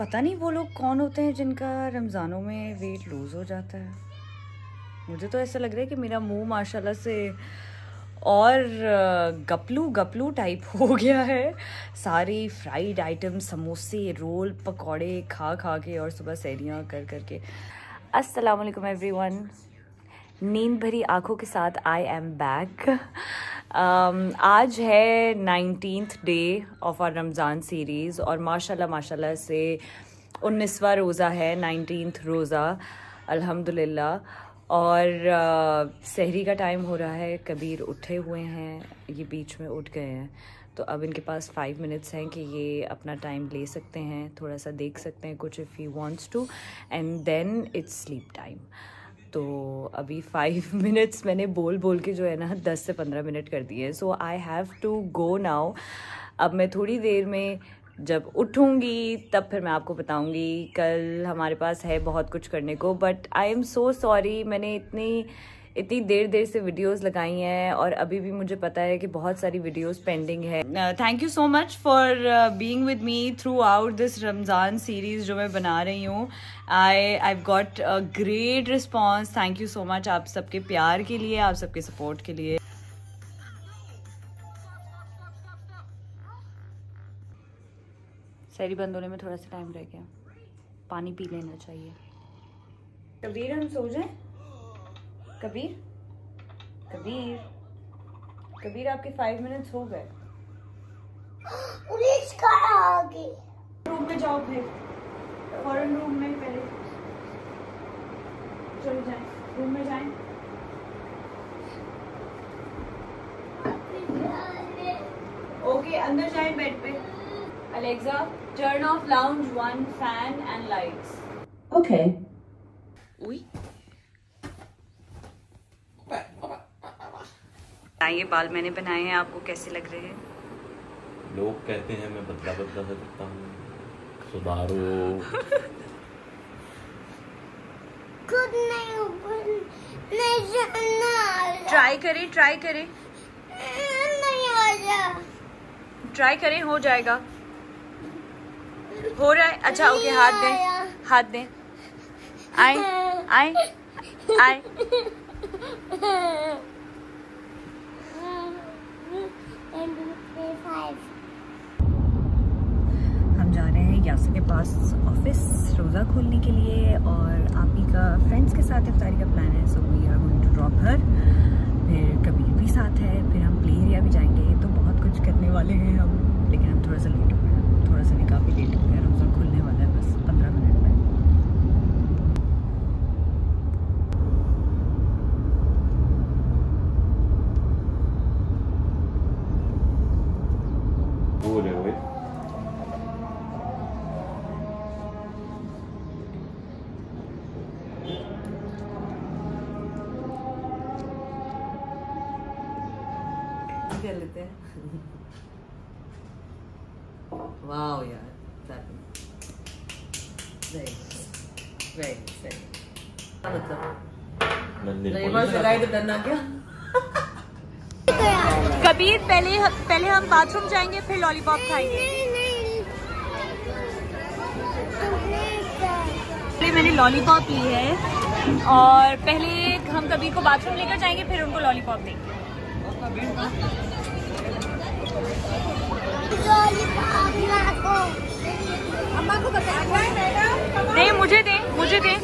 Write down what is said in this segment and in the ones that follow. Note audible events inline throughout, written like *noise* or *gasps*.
पता नहीं वो लोग कौन होते हैं जिनका रमज़ानों में वेट लूज़ हो जाता है। मुझे तो ऐसा लग रहा है कि मेरा मुँह माशाल्लाह से और गपलू गपलू टाइप हो गया है। सारी फ्राइड आइटम समोसे, रोल, पकौड़े खा खा के और सुबह सैरियाँ कर कर के। अस्सलाम वालेकुम एवरीवन नींद भरी आँखों के साथ आई एम बैक आज है nineteen day of our Ramzan series और माशाल्लाह माशाल्लाह से उन्नीसवा रोज़ा है नाइनटीन रोज़ा, अल्हम्दुलिल्लाह। और सहरी का टाइम हो रहा है, कबीर उठे हुए हैं, ये बीच में उठ गए हैं। तो अब इनके पास फाइव मिनट्स हैं कि ये अपना टाइम ले सकते हैं, थोड़ा सा देख सकते हैं कुछ if he wants to end then it's sleep time तो अभी फाइव मिनट्स *laughs* मैंने बोल बोल के जो है ना, दस से पंद्रह मिनट कर दिए so I have to go now अब मैं थोड़ी देर में जब उठूँगी, तब फिर मैं आपको बताऊँगी। कल हमारे पास है बहुत कुछ करने को but I am so sorry मैंने इतनी इतनी देर देर से वीडियोस लगाई हैं और अभी भी मुझे पता है कि बहुत सारी वीडियोस पेंडिंग है। Thank you so much for being with me throughout this Ramzan series जो मैं बना रही हूँ। I I got a great response thank you so much आप सबके प्यार के लिए आप सबके सपोर्ट के लिए। सैरी बंद होने में थोड़ा सा टाइम रह गया। पानी पी लेना चाहिए। कबीर हम सो जाए? कबीर? कबीर? कबीर आपके फाइव मिनट्स हो गए। रूम में जाओ फिर। फॉरन रूम में पहले। चलो जाए। रूम में जाए। ओके अंदर जाए बेड पे। Alexa turn off lounge one fan and lights Okay. उई ये बाल मैंने बनाए हैं आपको कैसे लग रहे हैं? लोग कहते हैं मैं बदला बदला सा दिखता हूँ। सुधारो। *laughs* खुद नहीं ऊपर नहीं जाना ट्राई करें ट्राई करें। नहीं आ जा। ट्राई करें हो जाएगा। हो रहा है? अच्छा ओके हाथ दें हाथ दें। आए आए आए *laughs* हम जा रहे हैं यासिर के पास ऑफ़िस रोज़ा खोलने के लिए और आप ही का फ्रेंड्स के साथ इफ्तारी का प्लान है so we are going to drop her फिर कबीर भी साथ है, फिर हम प्ले एरिया भी जाएँगे तो बहुत कुछ करने वाले हैं हम, लेकिन हम थोड़ा सा लेट हो गए थोड़ा सा नहीं काफ़ी लेट हो गया रोज़ा खुलने वाला है, बस पंद्रह मिनट में। तो डरना क्या कबीर पहले पहले हम बाथरूम जाएँगे फिर लॉलीपॉप खाएँगे। पहले मैंने लॉलीपॉप ली है और पहले हम कबीर को बाथरूम लेकर जाएँगे फिर उनको लॉलीपॉप देंगे। दे मुझे दे मुझे दे।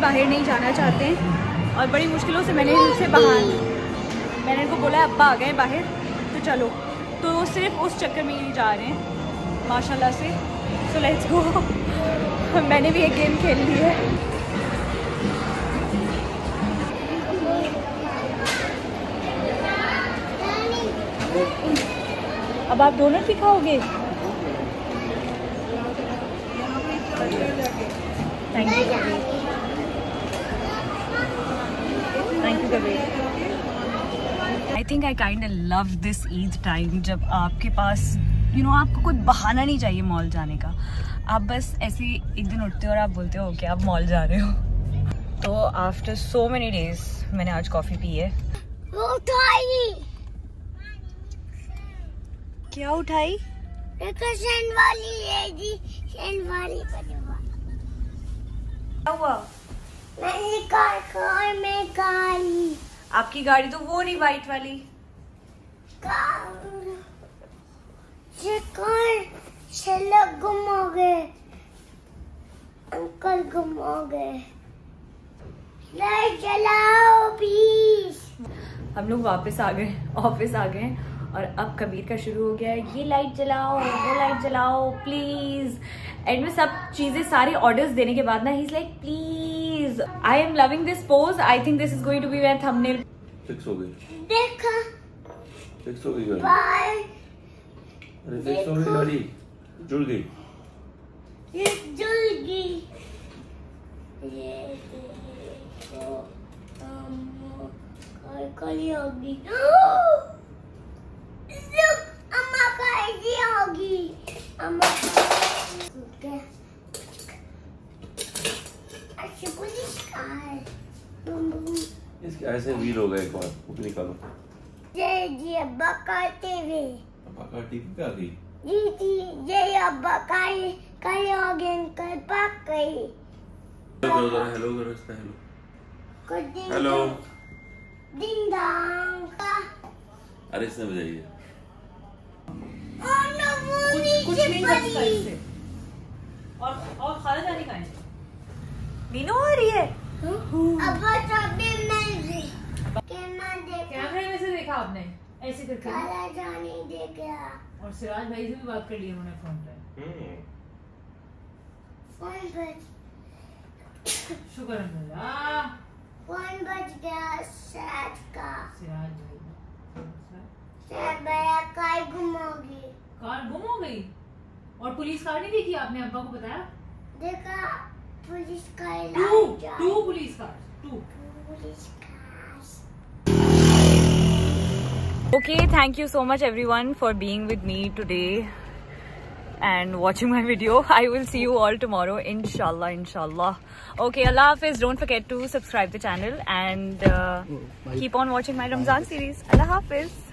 बाहर नहीं जाना चाहते हैं। और बड़ी मुश्किलों से मैंने इनसे बाहर मैंने इनको बोला, अब्बा, आ गए बाहर। तो चलो। तो वो सिर्फ़ उस चक्कर में ही जा रहे हैं, माशाल्लाह से। सो लेट्स गो मैंने भी एक गेम खेल ली है। अब आप डोनट भी खाओगे? Thank you I think I kind love this Eid time जब आपके पास यू you नो know, आपको कोई बहाना नहीं चाहिए मॉल जाने का। आप बस ऐसे एक दिन उठते हो और आप बोलते हो कि आप मॉल जा रहे हो। तो आफ्टर सो मेनी डेज़ मैंने आज कॉफ़ी पी है। वो उठाई। क्या उठाई? एक वाली है जी वाली क्या हुआ? मैंने कार कार में गाड़ी। आपकी गाड़ी तो वो नहीं वाइट वाली। कार गुम हो गए। अंकल गुम हो गए। लाइट जलाओ प्लीज़ हम लोग वापस आ गए ऑफ़िस आ गए और अब कबीर का शुरू हो गया है। ये लाइट जलाओ वो लाइट जलाओ प्लीज़ एंड में सब चीज़ें सारे ऑर्डर्स देने के बाद ना ही like please I am loving this pose I think this is going to be my thumbnail fix हो गई। देखा। फिक्स हो गई बाय अरे फिक्स हो गई गाड़ी। जुड़ गई। ये जल गई। ये देखो *gasps* अम्मा कल कल होगी। अम्मा कल होगी। अम्मा का इसके ऐसे व्हील हो गए एक बार? भी निकालो। जय जी अब्बा कहते हुए पापा का टीवी पे आ जी जी जय अब्बा कल कल हो गए कल पक गई हेलो करो हेलो करो इसका हेलो कुछ हेलो दांग का अरे इसने बजाई है। Oh no, वो नीचे पड़ी और और खाना जाने का है मीनू आ रही है। अब तभी मैं कैमरा देखा कैमरे में से देखा आपने? ऐसे करके काला जाने दे गया और सिराज भाई से भी बात कर ली उन्होंने फ़ोन पे। हम्म। फ़ोन बज शुक्र अल्लाह फ़ोन बज गया सेट का। सिराज भाई सेट बड़ा काय गुम हो गई। कार गुम हो गई? और पुलिस कार नहीं देखी आपने? अब्बा को बताया? देखा police car two two police car two. Okay thank you so much everyone for being with me today and watching my video I will see you all tomorrow इनशा इनशा ओके अल्लाह हाफिज don't forget to subscribe the channel and keep on watching my Ramzan series अल्लाह हाफिज़